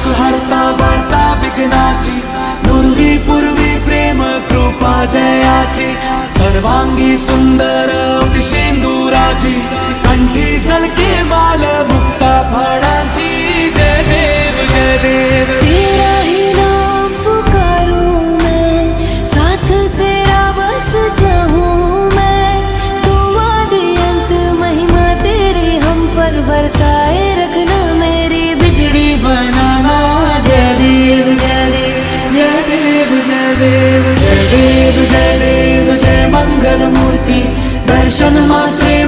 सुख हरता वार्ता विघ्नाची, पूर्वी पूर्वी प्रेम कृपा जयाची, सर्वांगी सुंदर शेंदुराची कंठी सलके माल मुक्ता फळाची. जय देव जय देव. तेरा ही नाम पुकारूं मैं बस मैं। तू अंत महिमा तेरी हम पर बरसाए जय देव जय देव जय देव जय मंगल मूर्ति दर्शन मात्रे